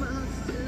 myself